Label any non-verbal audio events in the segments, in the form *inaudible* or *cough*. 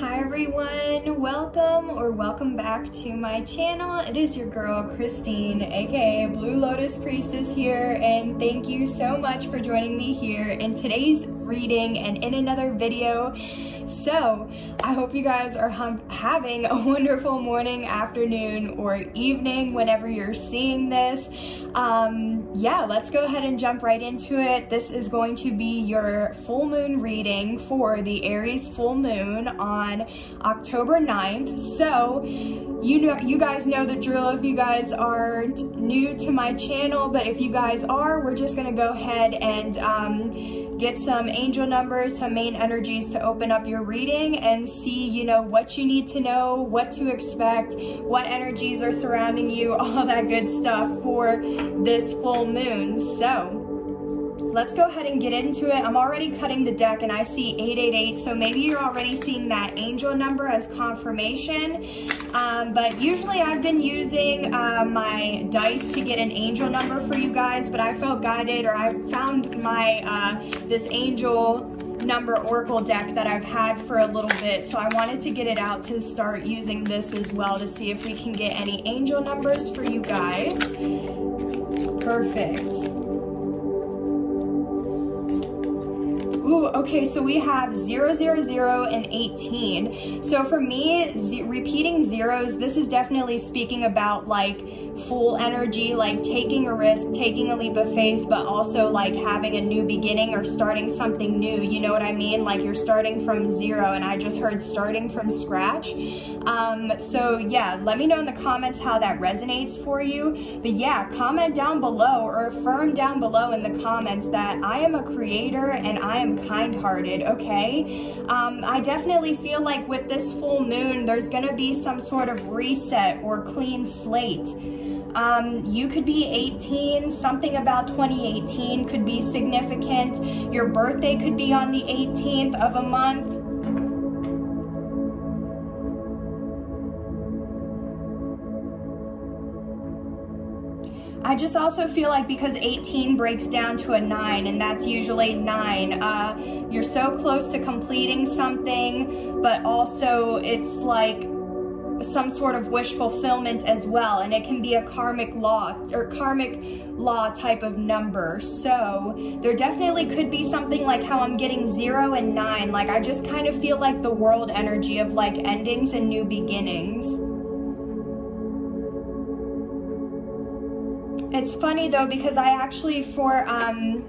Hi everyone, welcome or welcome back to my channel. It is your girl Christine, aka Blue Lotus Priestess here, and thank you so much for joining me here in today's reading and in another video. So, I hope you guys are having a wonderful morning, afternoon, or evening whenever you're seeing this. Um, yeah, let's go ahead and jump right into it. This is going to be your full moon reading for the Aries full moon on October 9th. So, you know, you guys know the drill if you guys aren't new to my channel, but if you guys are, we're just gonna go ahead and um, get some angel numbers, some main energies to open up your reading and see, you know, what you need to know, what to expect, what energies are surrounding you, *laughs* all that good stuff for this full moon. So, let's go ahead and get into it. I'm already cutting the deck and I see 888, so maybe you're already seeing that angel number as confirmation. Um, but usually I've been using uh, my dice to get an angel number for you guys, but I felt guided or I found my, uh, this angel number oracle deck that I've had for a little bit. So I wanted to get it out to start using this as well to see if we can get any angel numbers for you guys. Perfect. Ooh, okay, so we have 0, 0, 0, and 18. So for me, repeating zeros, this is definitely speaking about like Fool energy, like taking a risk, taking a leap of faith, but also like having a new beginning or starting something new. You know what I mean? Like you're starting from zero, and I just heard starting from scratch. Um, so yeah, let me know in the comments how that resonates for you. But yeah, comment down below or affirm down below in the comments that I am a creator and I am kind-hearted, okay? Um, I definitely feel like with this full moon, there's gonna be some sort of reset or clean slate. Um, you could be 18, something about 2018 could be significant. Your birthday could be on the 18th of a month. I just also feel like because 18 breaks down to a 9, and that's usually 9, uh, you're so close to completing something, but also it's like some sort of wish fulfillment as well and it can be a karmic law or karmic law type of number. So there definitely could be something like how I'm getting zero and nine. Like I just kind of feel like the world energy of like endings and new beginnings. It's funny though because I actually for um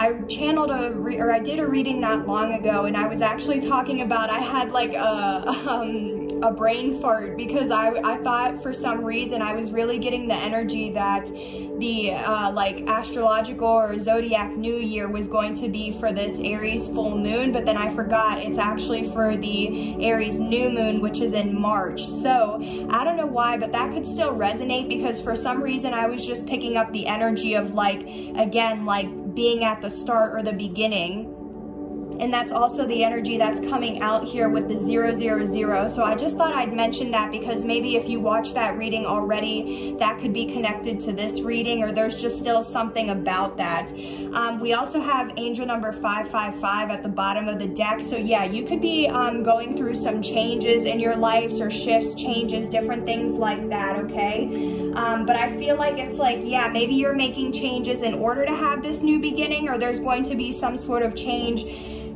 I channeled a, or I did a reading not long ago and I was actually talking about, I had like a, *laughs* um, a brain fart because I, I thought for some reason I was really getting the energy that the uh, like astrological or zodiac new year was going to be for this Aries full moon, but then I forgot it's actually for the Aries new moon, which is in March. So I don't know why, but that could still resonate because for some reason I was just picking up the energy of like, again, like being at the start or the beginning and that's also the energy that's coming out here with the 000. So I just thought I'd mention that because maybe if you watch that reading already, that could be connected to this reading or there's just still something about that. Um, we also have angel number 555 at the bottom of the deck. So yeah, you could be um, going through some changes in your lives or shifts, changes, different things like that, okay? Um, but I feel like it's like, yeah, maybe you're making changes in order to have this new beginning or there's going to be some sort of change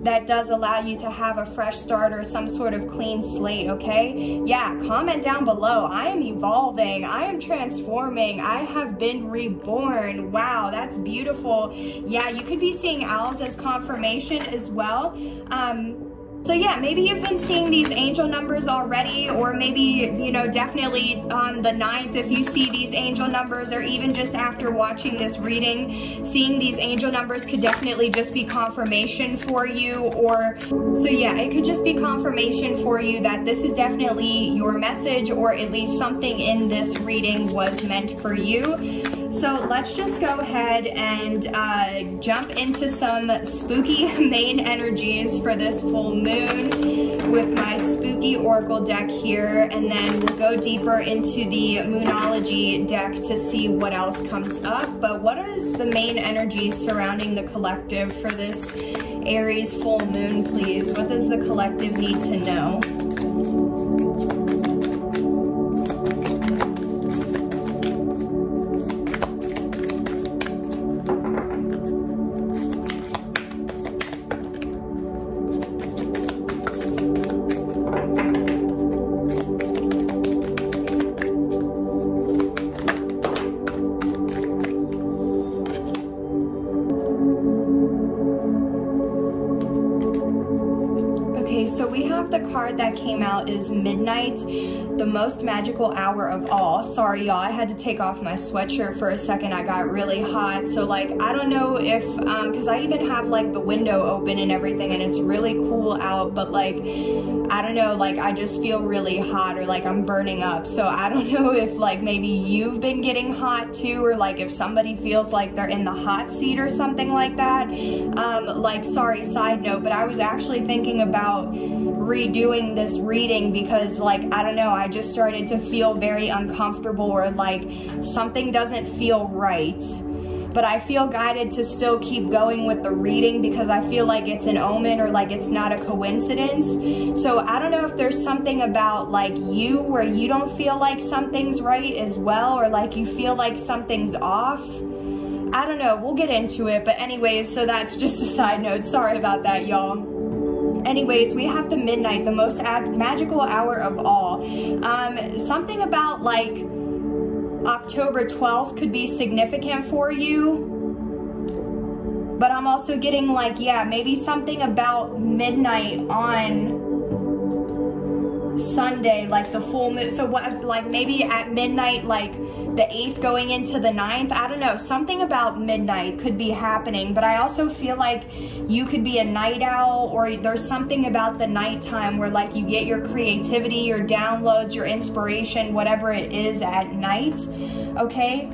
that does allow you to have a fresh start or some sort of clean slate, okay? Yeah, comment down below. I am evolving. I am transforming. I have been reborn. Wow, that's beautiful. Yeah, you could be seeing owls as confirmation as well. Um, so yeah, maybe you've been seeing these angel numbers already, or maybe, you know, definitely on the 9th, if you see these angel numbers, or even just after watching this reading, seeing these angel numbers could definitely just be confirmation for you, or, so yeah, it could just be confirmation for you that this is definitely your message, or at least something in this reading was meant for you. So let's just go ahead and uh, jump into some spooky *laughs* main energies for this full moon with my spooky oracle deck here. And then we'll go deeper into the moonology deck to see what else comes up. But what is the main energy surrounding the collective for this Aries full moon, please? What does the collective need to know? Midnight, the most magical hour of all. Sorry, y'all, I had to take off my sweatshirt for a second. I got really hot. So, like, I don't know if, um, because I even have, like, the window open and everything, and it's really cool out, but, like, I don't know, like, I just feel really hot or, like, I'm burning up. So, I don't *laughs* know if, like, maybe you've been getting hot too, or, like, if somebody feels like they're in the hot seat or something like that. Um, like, sorry, side note, but I was actually thinking about redoing this reading because like I don't know I just started to feel very uncomfortable or like something doesn't feel right but I feel guided to still keep going with the reading because I feel like it's an omen or like it's not a coincidence. So I don't know if there's something about like you where you don't feel like something's right as well or like you feel like something's off. I don't know, we'll get into it. But anyways, so that's just a side note. Sorry about that, y'all. Anyways, we have the midnight, the most magical hour of all. Um, something about like October 12th could be significant for you. But I'm also getting like, yeah, maybe something about midnight on Sunday, like the full moon. So what, like maybe at midnight, like the 8th going into the 9th. I don't know. Something about midnight could be happening, but I also feel like you could be a night owl or there's something about the nighttime where like you get your creativity, your downloads, your inspiration, whatever it is at night. Okay?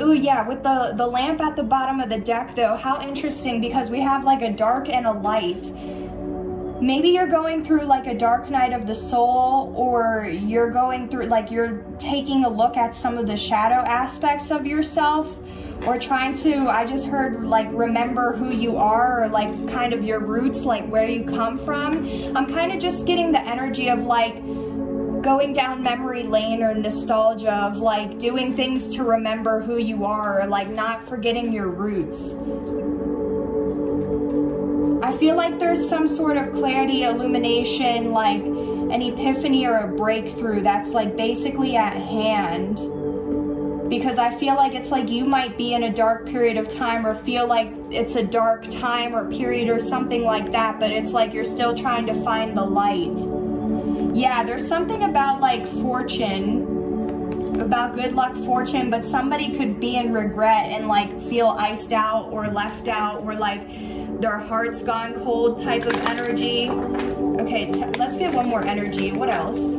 Ooh, yeah, with the, the lamp at the bottom of the deck though, how interesting because we have like a dark and a light maybe you're going through like a dark night of the soul or you're going through like you're taking a look at some of the shadow aspects of yourself or trying to i just heard like remember who you are or like kind of your roots like where you come from. I'm kind of just getting the energy of like going down memory lane or nostalgia of like doing things to remember who you are or like not forgetting your roots I feel like there's some sort of clarity, illumination, like an epiphany or a breakthrough that's like basically at hand. Because I feel like it's like you might be in a dark period of time or feel like it's a dark time or period or something like that, but it's like you're still trying to find the light. Yeah, there's something about like fortune, about good luck, fortune, but somebody could be in regret and like feel iced out or left out or like their heart's gone cold type of energy. Okay, let's get one more energy. What else?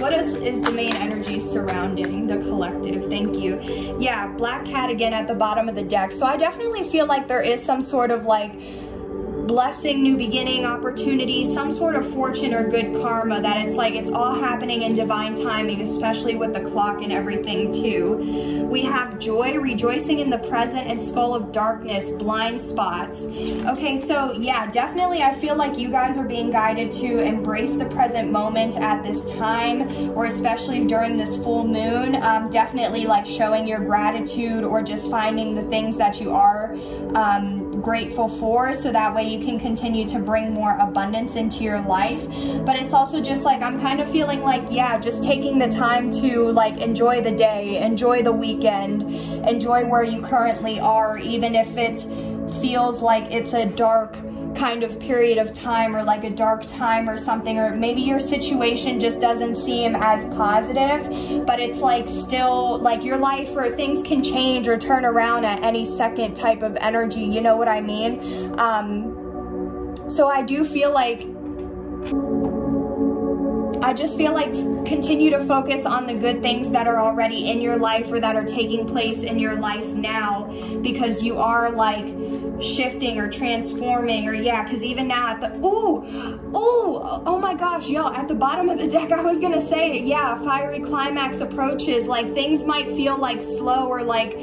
What is, is the main energy surrounding the collective? Thank you. Yeah, Black Cat again at the bottom of the deck. So I definitely feel like there is some sort of like blessing, new beginning, opportunity, some sort of fortune or good karma that it's like it's all happening in divine timing, especially with the clock and everything too. We have joy, rejoicing in the present and skull of darkness, blind spots. Okay, so yeah, definitely I feel like you guys are being guided to embrace the present moment at this time or especially during this full moon. Um, definitely like showing your gratitude or just finding the things that you are um, grateful for so that way you can continue to bring more abundance into your life. But it's also just like I'm kind of feeling like yeah just taking the time to like enjoy the day enjoy the weekend enjoy where you currently are even if it feels like it's a dark kind of period of time or like a dark time or something or maybe your situation just doesn't seem as positive but it's like still like your life or things can change or turn around at any second type of energy. You know what I mean? Um so I do feel like I just feel like continue to focus on the good things that are already in your life or that are taking place in your life now because you are like shifting or transforming or yeah because even now at the ooh ooh oh my gosh y'all at the bottom of the *laughs* deck I was gonna say yeah fiery climax approaches like things might feel like slow or like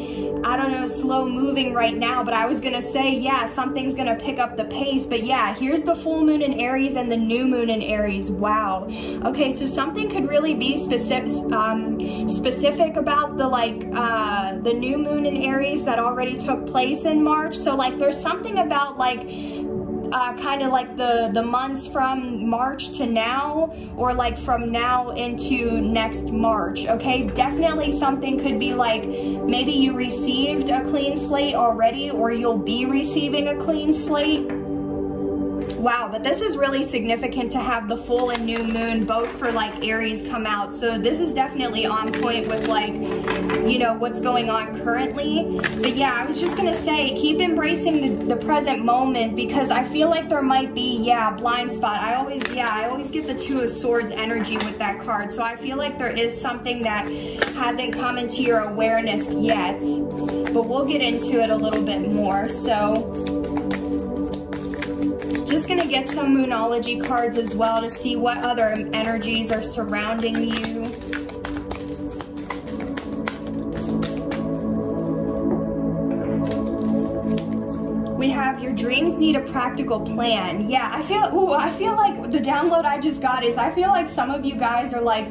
I don't know slow moving right now but I was gonna say yeah something's gonna pick up the pace but yeah here's the full moon in Aries and the new moon in Aries. Wow okay so something could really be specific um, specific about the like uh, the new moon in Aries that already took place in March. So like there's something about like uh, kind of like the the months from March to now or like from now into next March okay? Definitely something could be like maybe you received a clean slate already or you'll be receiving a clean slate Wow, but this is really significant to have the full and new moon both for like Aries come out. So this is definitely on point with like, you know, what's going on currently. But yeah, I was just gonna say, keep embracing the, the present moment because I feel like there might be, yeah, blind spot. I always, yeah, I always get the two of swords energy with that card. So I feel like there is something that hasn't come into your awareness yet, but we'll get into it a little bit more. So just gonna get some Moonology cards as well to see what other energies are surrounding you. Need a practical plan. Yeah, I feel, ooh, I feel like the download I just got is I feel like some of you guys are like,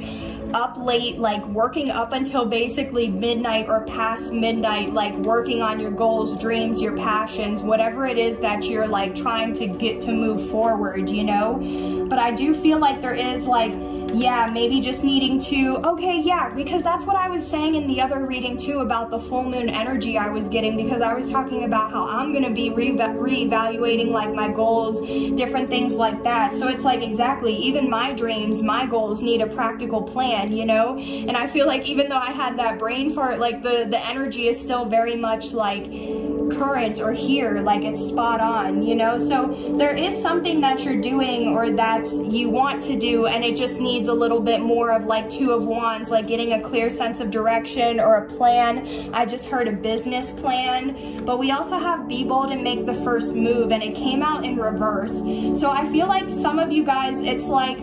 up late, like working up until basically midnight or past midnight, like working on your goals, dreams, your passions, whatever it is that you're like trying to get to move forward, you know? But I do feel like there is like, yeah, maybe just needing to, okay, yeah, because that's what I was saying in the other reading too about the full moon energy I was getting because I was talking about how I'm going to be re-evaluating like my goals, different things like that. So it's like exactly, even my dreams, my goals need a practical plan, you know? And I feel like even though I had that brain fart, like the, the energy is still very much like, current or here, like it's spot on, you know? So there is something that you're doing or that you want to do and it just needs a little bit more of like two of wands, like getting a clear sense of direction or a plan. I just heard a business plan, but we also have be bold and make the first move and it came out in reverse. So I feel like some of you guys, it's like,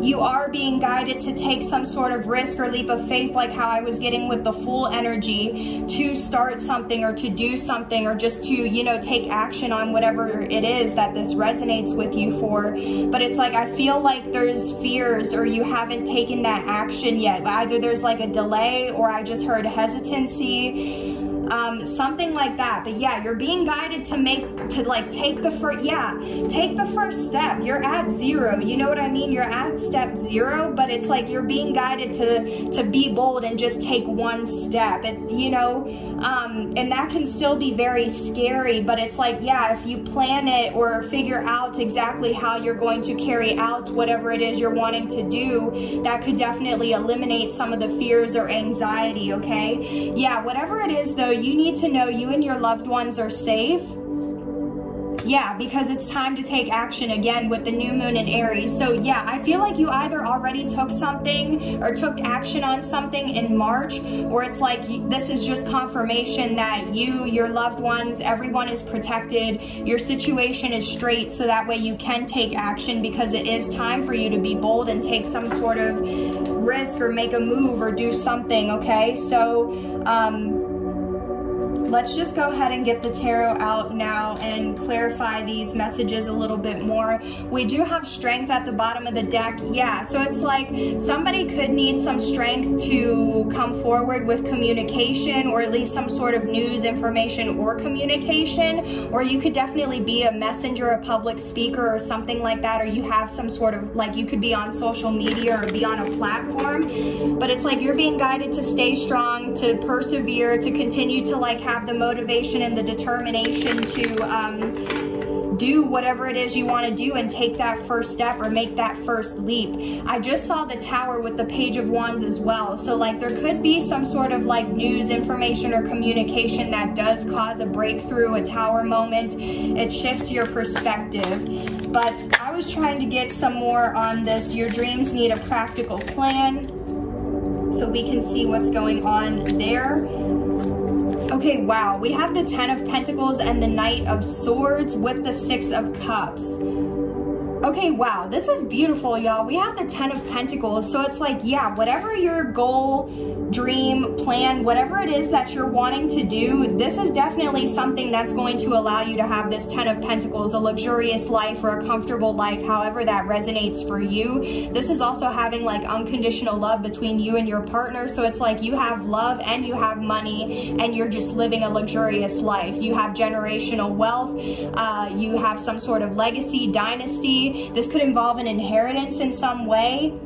you are being guided to take some sort of risk or leap of faith like how I was getting with the Fool energy to start something or to do something or just to, you know, take action on whatever it is that this resonates with you for. But it's like, I feel like there's fears or you haven't taken that action yet. Either there's like a delay or I just heard hesitancy um, something like that. But yeah, you're being guided to make, to like take the first, yeah, take the first step. You're at zero, you know what I mean? You're at step zero, but it's like you're being guided to, to be bold and just take one step. And, you know, um, and that can still be very scary, but it's like, yeah, if you plan it or figure out exactly how you're going to carry out whatever it is you're wanting to do, that could definitely eliminate some of the fears or anxiety, okay? Yeah, whatever it is though, you need to know you and your loved ones are safe yeah, because it's time to take action again with the new moon in Aries. So yeah, I feel like you either already took something or took action on something in March, or it's like this is just confirmation that you, your loved ones, everyone is protected, your situation is straight, so that way you can take action because it is time for you to be bold and take some sort of risk or make a move or do something, okay? So, um, let's just go ahead and get the tarot out now and clarify these messages a little bit more. We do have strength at the bottom of the deck. Yeah, so it's like somebody could need some strength to come forward with communication or at least some sort of news, information, or communication. Or you could definitely be a messenger, a public speaker, or something like that. Or you have some sort of, like you could be on social media or be on a platform. But it's like you're being guided to stay strong, to persevere, to continue to like have have the motivation and the determination to um, do whatever it is you want to do and take that first step or make that first leap. I just saw the tower with the page of wands as well. So like there could be some sort of like news information or communication that does cause a breakthrough, a tower moment. It shifts your perspective. But I was trying to get some more on this. Your dreams need a practical plan so we can see what's going on there. Okay, wow, we have the Ten of Pentacles and the Knight of Swords with the Six of Cups. Okay, wow, this is beautiful, y'all. We have the Ten of Pentacles, so it's like, yeah, whatever your goal, dream, plan, whatever it is that you're wanting to do, this is definitely something that's going to allow you to have this Ten of Pentacles, a luxurious life or a comfortable life, however that resonates for you. This is also having like unconditional love between you and your partner, so it's like you have love and you have money and you're just living a luxurious life. You have generational wealth, uh, you have some sort of legacy, dynasty, this could involve an inheritance in some way.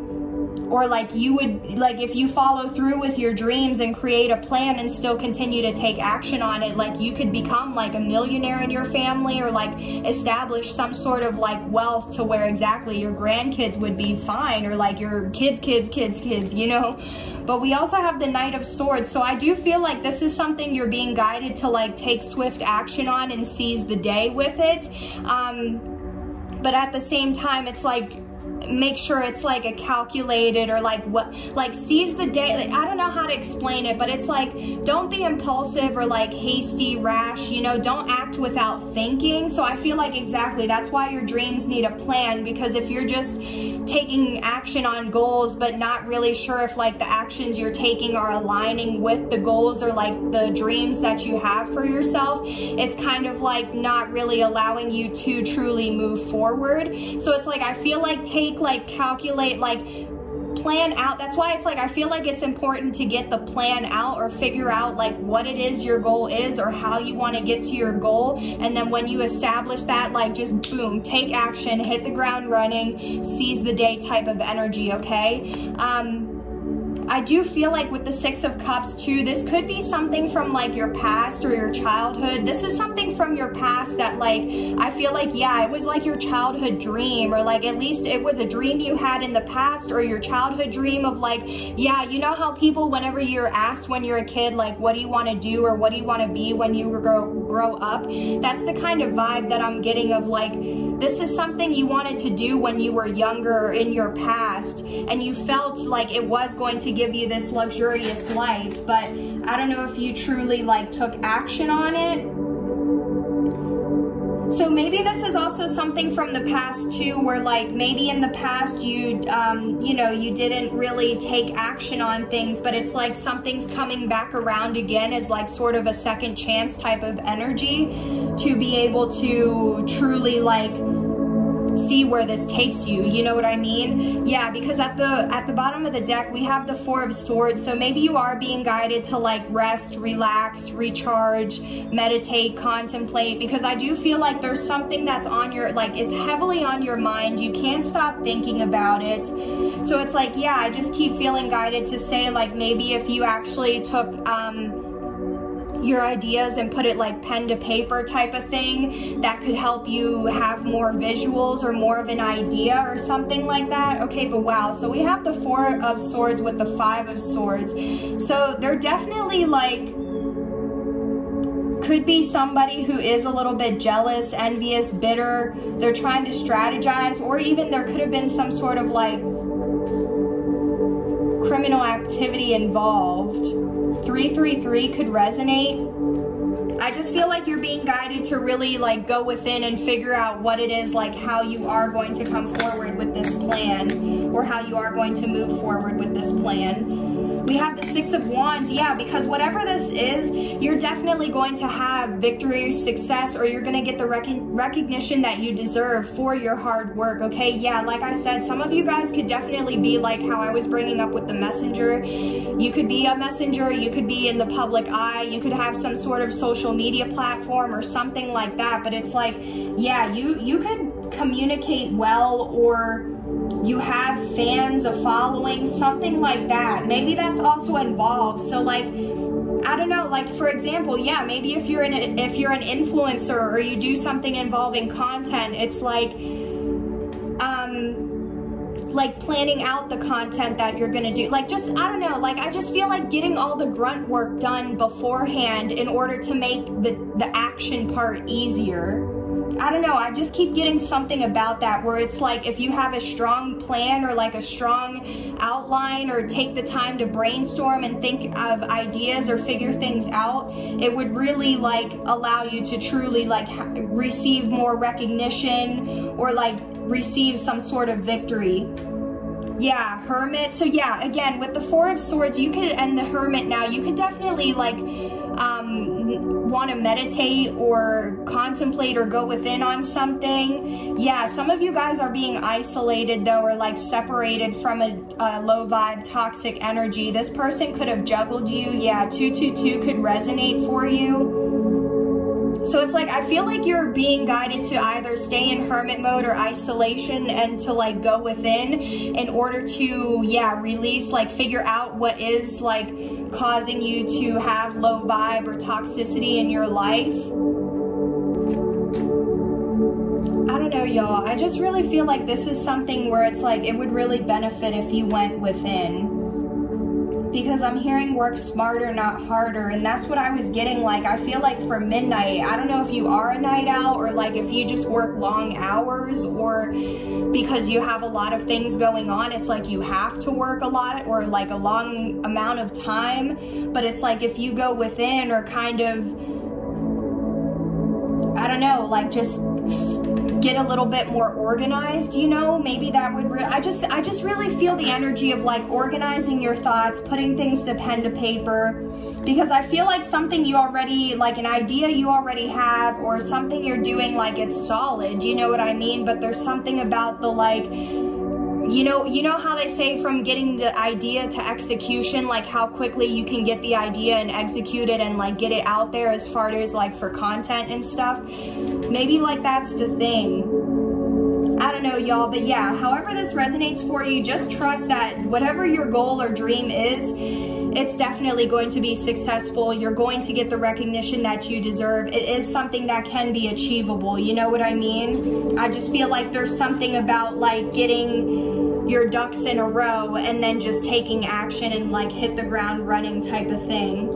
Or like you would like if you follow through with your dreams and create a plan and still continue to take action on it like you could become like a millionaire in your family or like establish some sort of like wealth to where exactly your grandkids would be fine or like your kids kids kids kids you know? But we also have the knight of swords so i do feel like this is something you're being guided to like take swift action on and seize the day with it. Um but at the same time, it's like make sure it's like a calculated or like what like seize the day like, i don't know how to explain it but it's like don't be impulsive or like hasty rash you know don't act without thinking. So i feel like exactly that's why your dreams need a plan because if you're just taking action on goals but not really sure if like the actions you're taking are aligning with the goals or like the dreams that you have for yourself it's kind of like not really allowing you to truly move forward. So it's like i feel like take think, like calculate, like plan out. That's why it's like, I feel like it's important to get the plan out or figure out like what it is your goal is or how you want to get to your goal. And then when you establish that, like just boom, take action, hit the ground running, seize the day type of energy, okay? Um, I do feel like with the Six of Cups too, this could be something from like your past or your childhood. This is something from your past that like, I feel like, yeah, it was like your childhood dream or like at least it was a dream you had in the past or your childhood dream of like, yeah, you know how people, whenever you're asked when you're a kid, like, what do you want to do or what do you want to be when you grow, grow up? That's the kind of vibe that I'm getting of like, this is something you wanted to do when you were younger in your past and you felt like it was going to give you this luxurious life, but I don't know if you truly like took action on it. So maybe this is also something from the past too, where like maybe in the past you, um, you know, you didn't really take action on things, but it's like something's coming back around again as like sort of a second chance type of energy to be able to truly like see where this takes you you know what i mean? Yeah because at the at the bottom of the deck we have the four of swords so maybe you are being guided to like rest relax recharge meditate contemplate because i do feel like there's something that's on your like it's heavily on your mind you can't stop thinking about it. So it's like yeah i just keep feeling guided to say like maybe if you actually took um your ideas and put it like pen to paper type of thing that could help you have more visuals or more of an idea or something like that. Okay, but wow. So we have the four of swords with the five of swords. So they're definitely like could be somebody who is a little bit jealous, envious, bitter. They're trying to strategize, or even there could have been some sort of like criminal activity involved. 333 could resonate. I just feel like you're being guided to really like go within and figure out what it is like how you are going to come forward with this plan or how you are going to move forward with this plan. We have the Six of Wands, yeah, because whatever this is, you're definitely going to have victory, success, or you're going to get the rec recognition that you deserve for your hard work, okay? Yeah, like I said, some of you guys could definitely be like how I was bringing up with the messenger. You could be a messenger, you could be in the public eye, you could have some sort of social media platform or something like that, but it's like, yeah, you, you could communicate well or you have fans, a following, something like that. Maybe that's also involved. So like, I don't know, like for example, yeah, maybe if you're an if you're an influencer or you do something involving content, it's like um like planning out the content that you're gonna do. Like just I don't know, like I just feel like getting all the grunt work done beforehand in order to make the the action part easier. I don't know, I just keep getting something about that where it's like if you have a strong plan or like a strong outline or take the time to brainstorm and think of ideas or figure things out, it would really like allow you to truly like receive more recognition or like receive some sort of victory. Yeah, Hermit. So yeah, again, with the Four of Swords, you could, and the Hermit now, you could definitely like um, want to meditate or contemplate or go within on something. Yeah, some of you guys are being isolated though or like separated from a, a low vibe toxic energy. This person could have juggled you. Yeah, 222 could resonate for you. So it's like, I feel like you're being guided to either stay in hermit mode or isolation and to like go within in order to, yeah, release, like figure out what is like causing you to have low vibe or toxicity in your life. I don't know, y'all. I just really feel like this is something where it's like, it would really benefit if you went within because I'm hearing work smarter, not harder. And that's what I was getting like. I feel like for midnight, I don't know if you are a night owl or like if you just work long hours or because you have a lot of things going on, it's like you have to work a lot or like a long amount of time. But it's like if you go within or kind of, I don't know, like just get a little bit more organized, you know, maybe that would, I just, I just really feel the energy of like organizing your thoughts, putting things to pen to paper, because I feel like something you already, like an idea you already have or something you're doing, like it's solid, you know what I mean? But there's something about the like, you know you know how they say from getting the idea to execution like how quickly you can get the idea and execute it and like get it out there as far as like for content and stuff maybe like that's the thing I don't know y'all but yeah however this resonates for you just trust that whatever your goal or dream is it's definitely going to be successful. You're going to get the recognition that you deserve. It is something that can be achievable. You know what I mean? I just feel like there's something about like getting your ducks in a row and then just taking action and like hit the ground running type of thing.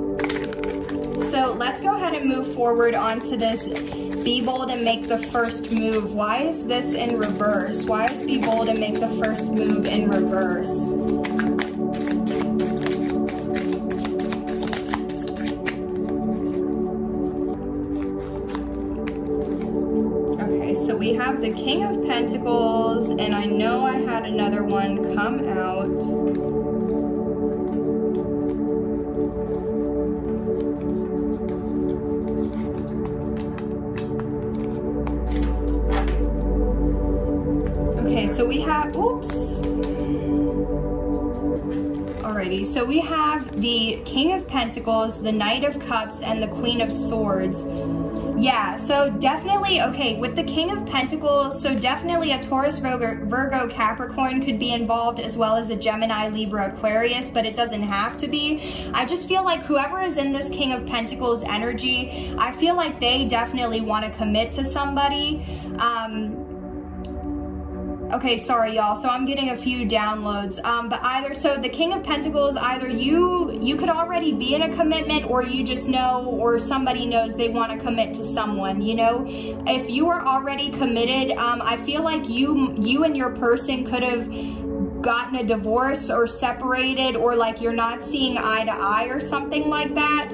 So let's go ahead and move forward onto this be bold and make the first move. Why is this in reverse? Why is be bold and make the first move in reverse? Okay, so we have the King of Pentacles, and I know I had another one come out. Oops. Alrighty, so we have the King of Pentacles, the Knight of Cups, and the Queen of Swords. Yeah, so definitely, okay, with the King of Pentacles, so definitely a Taurus, Virgo, Virgo, Capricorn could be involved as well as a Gemini, Libra, Aquarius, but it doesn't have to be. I just feel like whoever is in this King of Pentacles energy, I feel like they definitely want to commit to somebody. Um, Okay, sorry y'all. So I'm getting a few downloads. Um, but either, so the King of Pentacles, either you, you could already be in a commitment or you just know or somebody knows they want to commit to someone, you know? If you are already committed, um, I feel like you, you and your person could have gotten a divorce or separated or like you're not seeing eye to eye or something like that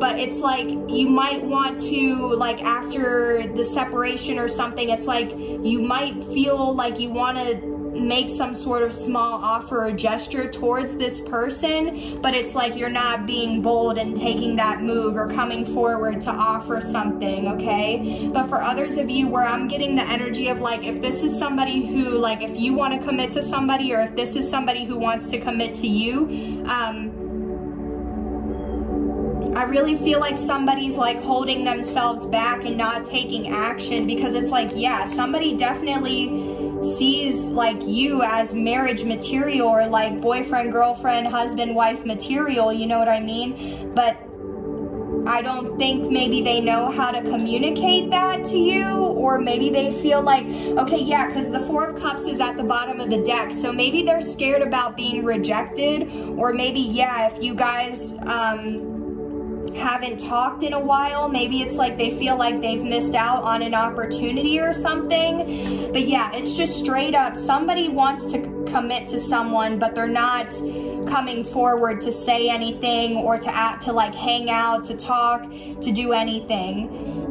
but it's like you might want to like after the separation or something it's like you might feel like you want to make some sort of small offer or gesture towards this person, but it's like you're not being bold and taking that move or coming forward to offer something, okay? But for others of you where I'm getting the energy of like, if this is somebody who, like, if you want to commit to somebody or if this is somebody who wants to commit to you, um, I really feel like somebody's like holding themselves back and not taking action because it's like, yeah, somebody definitely sees like you as marriage material or like boyfriend, girlfriend, husband, wife material, you know what I mean? But I don't think maybe they know how to communicate that to you, or maybe they feel like, okay, yeah, because the Four of Cups is at the bottom of the deck, so maybe they're scared about being rejected, or maybe, yeah, if you guys, um, haven't talked in a while. Maybe it's like they feel like they've missed out on an opportunity or something. But yeah, it's just straight up somebody wants to commit to someone, but they're not coming forward to say anything or to act, to like hang out, to talk, to do anything.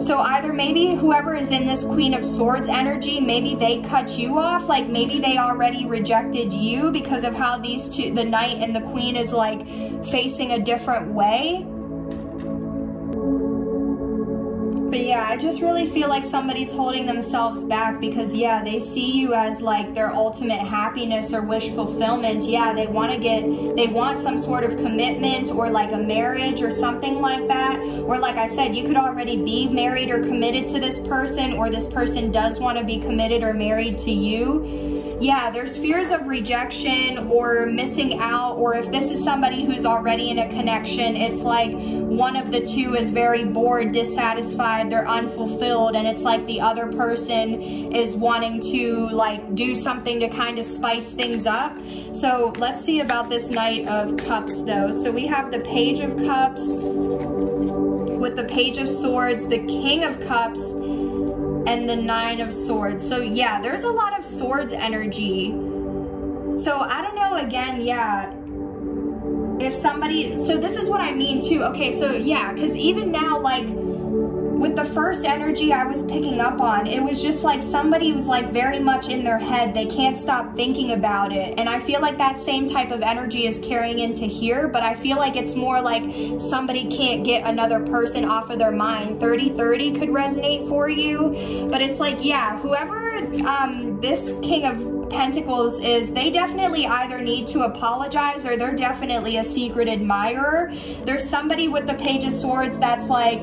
So either maybe whoever is in this Queen of Swords energy, maybe they cut you off, like maybe they already rejected you because of how these two, the Knight and the Queen is like facing a different way. But yeah, I just really feel like somebody's holding themselves back because yeah, they see you as like their ultimate happiness or wish fulfillment. Yeah, they want to get, they want some sort of commitment or like a marriage or something like that. Or like I said, you could already be married or committed to this person or this person does want to be committed or married to you yeah, there's fears of rejection or missing out, or if this is somebody who's already in a connection, it's like one of the two is very bored, dissatisfied, they're unfulfilled, and it's like the other person is wanting to like do something to kind of spice things up. So let's see about this Knight of Cups though. So we have the Page of Cups with the Page of Swords, the King of Cups, and the Nine of Swords. So yeah, there's a lot of swords energy. So I don't know, again, yeah, if somebody, so this is what I mean too. Okay, so yeah, because even now, like, with the first energy I was picking up on, it was just like somebody was like very much in their head. They can't stop thinking about it. And I feel like that same type of energy is carrying into here, but I feel like it's more like somebody can't get another person off of their mind. 30-30 could resonate for you, but it's like, yeah, whoever um, this King of Pentacles is they definitely either need to apologize or they're definitely a secret admirer. There's somebody with the Page of Swords that's like,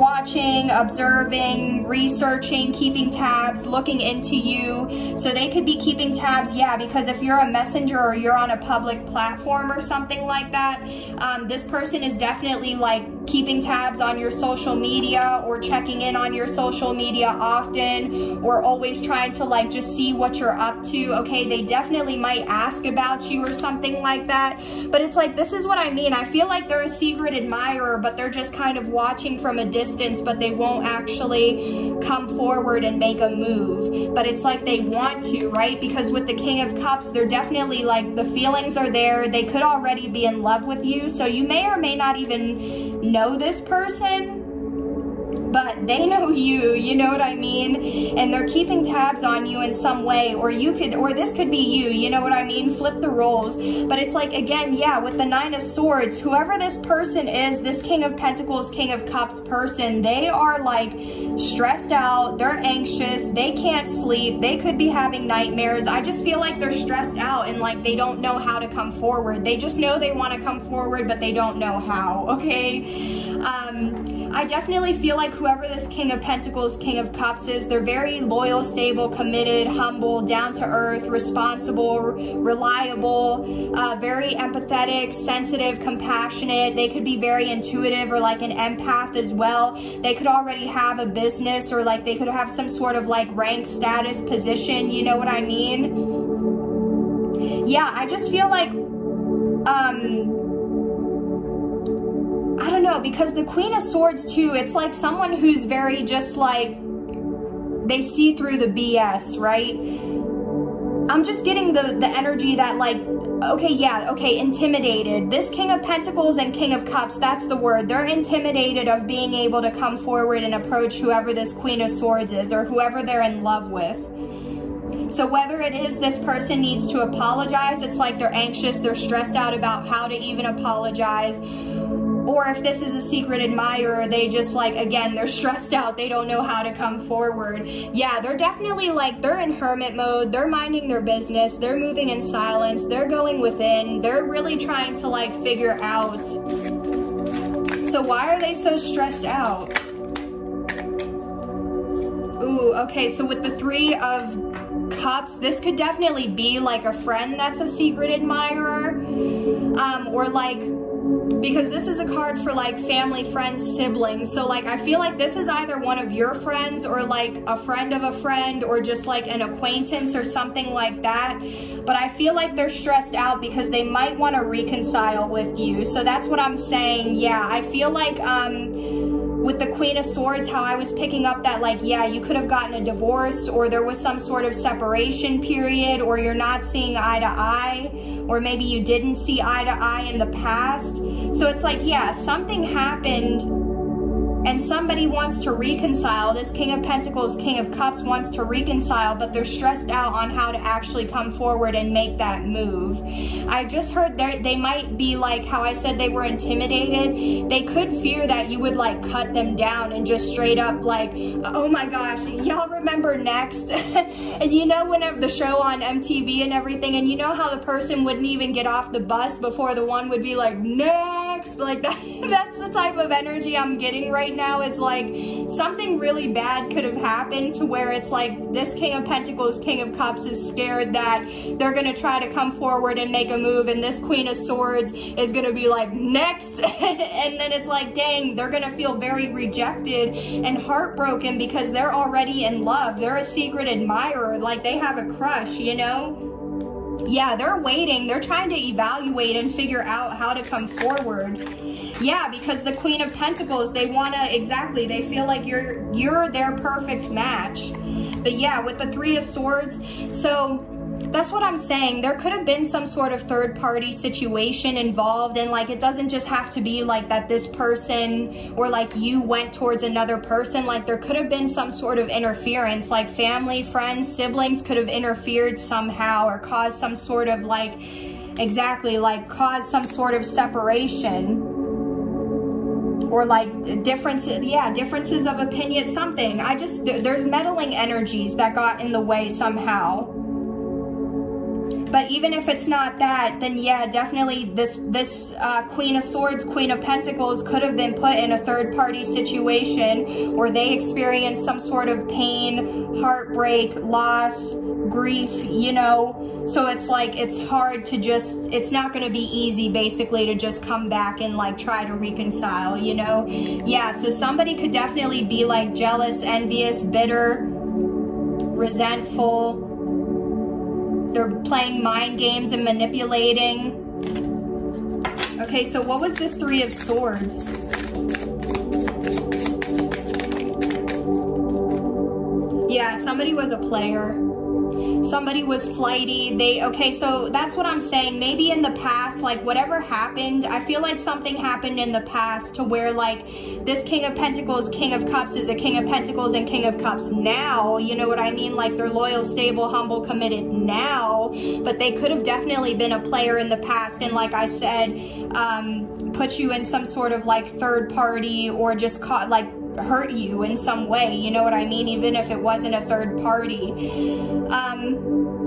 watching, observing, researching, keeping tabs, looking into you. So they could be keeping tabs, yeah, because if you're a messenger or you're on a public platform or something like that, um, this person is definitely like keeping tabs on your social media or checking in on your social media often or always trying to like just see what you're up to. Okay, they definitely might ask about you or something like that. But it's like, this is what I mean. I feel like they're a secret admirer, but they're just kind of watching from a distance but they won't actually come forward and make a move. But it's like they want to, right? Because with the King of Cups, they're definitely like the feelings are there. They could already be in love with you. So you may or may not even know this person but they know you, you know what I mean? And they're keeping tabs on you in some way, or you could, or this could be you, you know what I mean? Flip the roles. But it's like, again, yeah, with the Nine of Swords, whoever this person is, this King of Pentacles, King of Cups person, they are like stressed out, they're anxious, they can't sleep, they could be having nightmares. I just feel like they're stressed out and like they don't know how to come forward. They just know they want to come forward, but they don't know how, okay? Um, I definitely feel like whoever this King of Pentacles, King of Cups is, they're very loyal, stable, committed, humble, down to earth, responsible, reliable, uh, very empathetic, sensitive, compassionate. They could be very intuitive or like an empath as well. They could already have a business or like they could have some sort of like rank, status, position. You know what I mean? Yeah, I just feel like um, I don't know, because the Queen of Swords too, it's like someone who's very just like, they see through the BS, right? I'm just getting the, the energy that like, okay, yeah, okay, intimidated. This King of Pentacles and King of Cups, that's the word. They're intimidated of being able to come forward and approach whoever this Queen of Swords is or whoever they're in love with. So whether it is this person needs to apologize, it's like they're anxious, they're stressed out about how to even apologize, or if this is a secret admirer, they just like, again, they're stressed out. They don't know how to come forward. Yeah, they're definitely like, they're in hermit mode. They're minding their business. They're moving in silence. They're going within. They're really trying to like figure out. So why are they so stressed out? Ooh, okay, so with the three of cups, this could definitely be like a friend that's a secret admirer. Um, or like because this is a card for like family, friends, siblings. So like I feel like this is either one of your friends or like a friend of a friend or just like an acquaintance or something like that. But I feel like they're stressed out because they might want to reconcile with you. So that's what I'm saying. Yeah, I feel like um with the Queen of Swords, how I was picking up that like, yeah, you could have gotten a divorce or there was some sort of separation period or you're not seeing eye to eye or maybe you didn't see eye to eye in the past. So it's like, yeah, something happened and somebody wants to reconcile. This King of Pentacles, King of Cups wants to reconcile, but they're stressed out on how to actually come forward and make that move. I just heard they might be like how I said they were intimidated. They could fear that you would like cut them down and just straight up like, oh my gosh, y'all remember Next? *laughs* and you know whenever the show on MTV and everything, and you know how the person wouldn't even get off the bus before the one would be like, next? Like *laughs* that, that's the type of energy I'm getting right right now is like something really bad could have happened to where it's like this King of Pentacles, King of Cups is scared that they're going to try to come forward and make a move and this Queen of Swords is going to be like, next. *laughs* and then it's like, dang, they're going to feel very rejected and heartbroken because they're already in love. They're a secret admirer. Like they have a crush, you know? Yeah, they're waiting. They're trying to evaluate and figure out how to come forward. Yeah, because the Queen of Pentacles, they want to, exactly, they feel like you're, you're their perfect match. But yeah, with the Three of Swords, so that's what I'm saying. There could have been some sort of third party situation involved and like it doesn't just have to be like that this person or like you went towards another person. Like there could have been some sort of interference like family, friends, siblings could have interfered somehow or caused some sort of like exactly like caused some sort of separation or like differences yeah differences of opinion something i just there's meddling energies that got in the way somehow but even if it's not that, then yeah, definitely this this uh, Queen of Swords, Queen of Pentacles could have been put in a third party situation where they experienced some sort of pain, heartbreak, loss, grief, you know. So it's like, it's hard to just, it's not going to be easy basically to just come back and like try to reconcile, you know. Yeah, so somebody could definitely be like jealous, envious, bitter, resentful, they're playing mind games and manipulating. Okay, so what was this Three of Swords? Yeah, somebody was a player somebody was flighty they okay so that's what i'm saying. Maybe in the past like whatever happened i feel like something happened in the past to where like this king of pentacles king of cups is a king of pentacles and king of cups now. You know what i mean? Like they're loyal stable humble committed now. But they could have definitely been a player in the past and like i said um put you in some sort of like third party or just caught like hurt you in some way, you know what I mean? Even if it wasn't a third party. Um,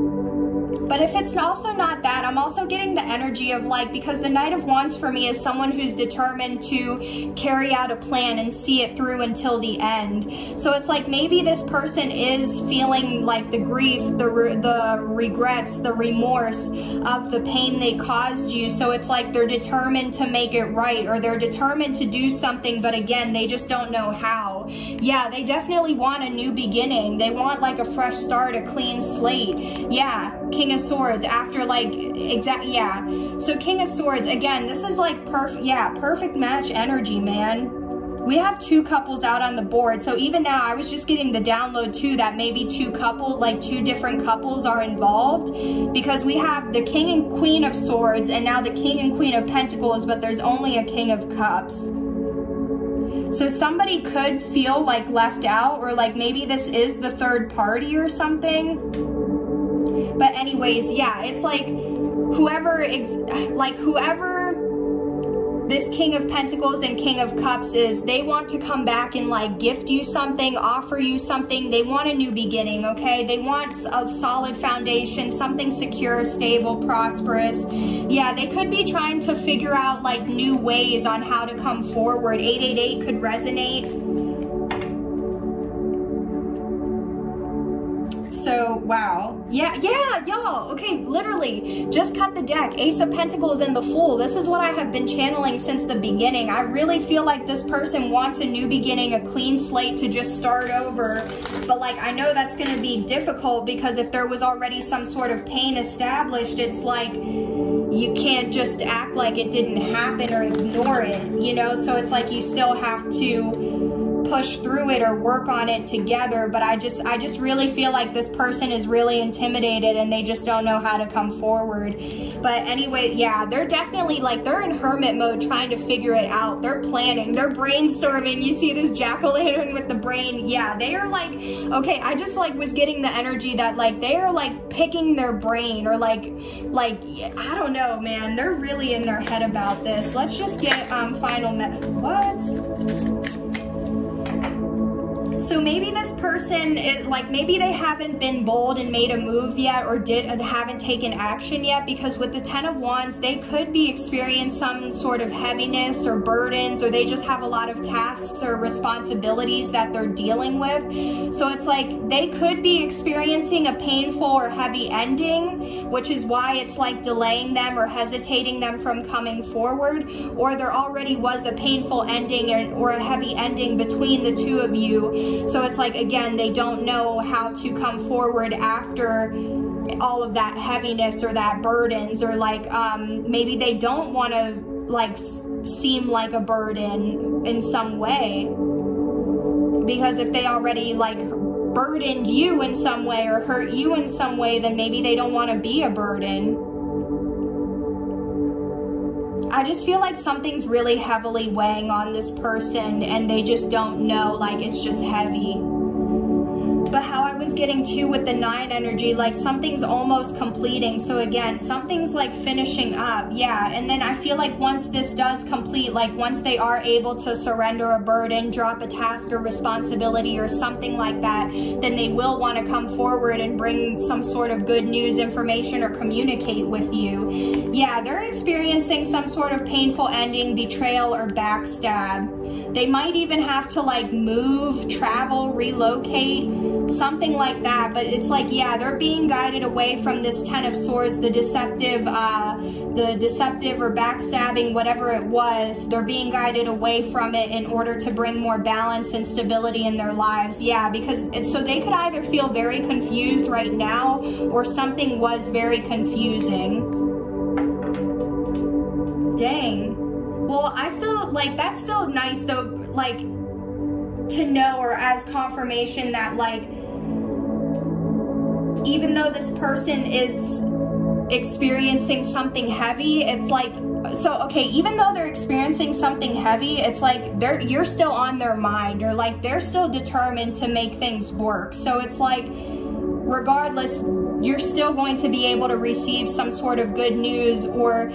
but if it's also not that, I'm also getting the energy of like, because the Knight of Wands for me is someone who's determined to carry out a plan and see it through until the end. So it's like maybe this person is feeling like the grief, the, re the regrets, the remorse of the pain they caused you. So it's like they're determined to make it right or they're determined to do something, but again, they just don't know how. Yeah, they definitely want a new beginning. They want like a fresh start, a clean slate. Yeah, King of Swords after like, exact, yeah. So King of Swords, again, this is like perfect, yeah, perfect match energy, man. We have two couples out on the board. So even now, I was just getting the download too that maybe two couple, like two different couples are involved because we have the King and Queen of Swords and now the King and Queen of Pentacles, but there's only a King of Cups. So somebody could feel like left out or like maybe this is the third party or something. But anyways, yeah, it's like whoever, like whoever this King of Pentacles and King of Cups is, they want to come back and like gift you something, offer you something. They want a new beginning, okay? They want a solid foundation, something secure, stable, prosperous. Yeah, they could be trying to figure out like new ways on how to come forward. 888 could resonate Wow. Yeah, yeah, y'all. Okay, literally, just cut the deck. Ace of Pentacles and the Fool. This is what I have been channeling since the beginning. I really feel like this person wants a new beginning, a clean slate to just start over. But like, I know that's going to be difficult because if there was already some sort of pain established, it's like, you can't just act like it didn't happen or ignore it, you know? So it's like you still have to push through it or work on it together but I just I just really feel like this person is really intimidated and they just don't know how to come forward. But anyway yeah they're definitely like they're in hermit mode trying to figure it out. They're planning. They're brainstorming. You see this jack-o'-lantern with the brain? Yeah they are like okay I just like was getting the energy that like they are like picking their brain or like like I don't know man. They're really in their head about this. Let's just get um final what so maybe this person is like, maybe they haven't been bold and made a move yet or did haven't taken action yet because with the 10 of wands, they could be experiencing some sort of heaviness or burdens or they just have a lot of tasks or responsibilities that they're dealing with. So it's like they could be experiencing a painful or heavy ending, which is why it's like delaying them or hesitating them from coming forward. Or there already was a painful ending or, or a heavy ending between the two of you so it's like, again, they don't know how to come forward after all of that heaviness or that burdens or like um, maybe they don't want to like seem like a burden in some way. Because if they already like burdened you in some way or hurt you in some way then maybe they don't want to be a burden I just feel like something's really heavily weighing on this person and they just don't know, like it's just heavy but how I was getting to with the nine energy, like something's almost completing. So again, something's like finishing up. Yeah. And then I feel like once this does complete, like once they are able to surrender a burden, drop a task or responsibility or something like that, then they will want to come forward and bring some sort of good news, information, or communicate with you. Yeah, they're experiencing some sort of painful ending, betrayal, or backstab. They might even have to like move, travel, relocate something like that. But it's like, yeah, they're being guided away from this Ten of Swords, the deceptive, uh, the deceptive or backstabbing, whatever it was. They're being guided away from it in order to bring more balance and stability in their lives. Yeah, because so they could either feel very confused right now or something was very confusing. Dang. Well, I still, like, that's still nice though, like, to know or as confirmation that like even though this person is experiencing something heavy it's like so okay even though they're experiencing something heavy it's like they're you're still on their mind. Or like they're still determined to make things work. So it's like regardless you're still going to be able to receive some sort of good news or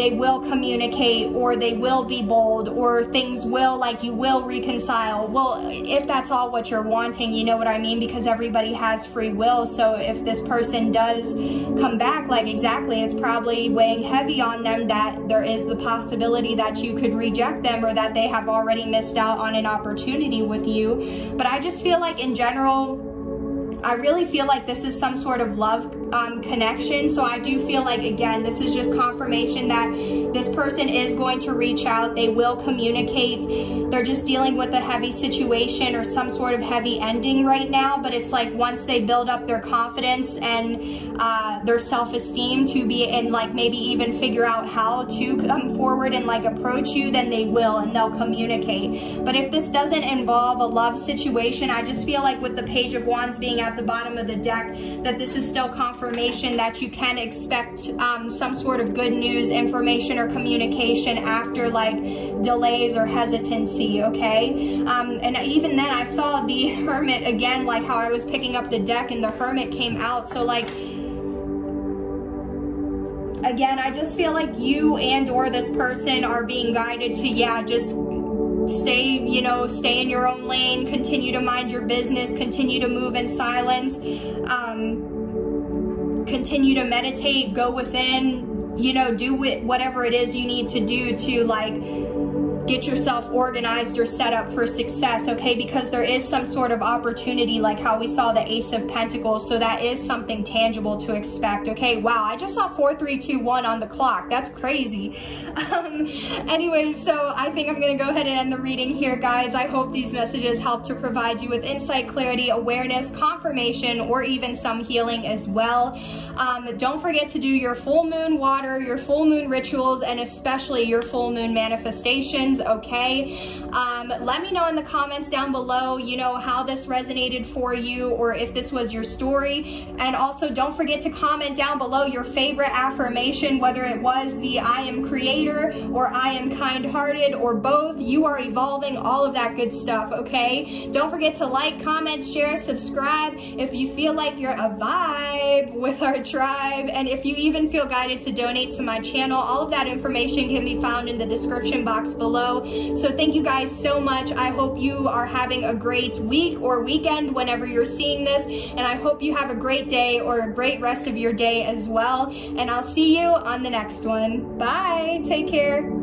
they will communicate or they will be bold or things will like you will reconcile. Well if that's all what you're wanting you know what i mean? Because everybody has free will. So if this person does come back like exactly it's probably weighing heavy on them that there is the possibility that you could reject them or that they have already missed out on an opportunity with you. But i just feel like in general I really feel like this is some sort of love um, connection. So I do feel like, again, this is just confirmation that this person is going to reach out. They will communicate. They're just dealing with a heavy situation or some sort of heavy ending right now. But it's like once they build up their confidence and uh, their self-esteem to be and like maybe even figure out how to come forward and like approach you, then they will and they'll communicate. But if this doesn't involve a love situation, I just feel like with the Page of Wands being at the bottom of the deck, that this is still confirmation that you can expect um, some sort of good news, information, or communication after like delays or hesitancy, okay? Um, and even then, I saw the Hermit again, like how I was picking up the deck and the Hermit came out. So like, again, I just feel like you and or this person are being guided to, yeah, just stay, you know, stay in your own lane, continue to mind your business, continue to move in silence, um, continue to meditate, go within, you know, do whatever it is you need to do to like get yourself organized or set up for success, okay? Because there is some sort of opportunity like how we saw the Ace of Pentacles. So that is something tangible to expect, okay? Wow, I just saw 4321 on the clock. That's crazy. *laughs* Um, anyway, so I think I'm going to go ahead and end the reading here, guys. I hope these messages help to provide you with insight, clarity, awareness, confirmation, or even some healing as well. Um, don't forget to do your full moon water, your full moon rituals, and especially your full moon manifestations, okay? Um, let me know in the comments down below, you know, how this resonated for you or if this was your story. And also don't forget to comment down below your favorite affirmation, whether it was the I am creator or I am kind-hearted or both. You are evolving, all of that good stuff, okay? Don't forget to like, comment, share, subscribe if you feel like you're a vibe with our tribe. And if you even feel guided to donate to my channel, all of that information can be found in the description box below. So thank you guys so much. I hope you are having a great week or weekend whenever you're seeing this. And I hope you have a great day or a great rest of your day as well. And I'll see you on the next one. Bye. Take care.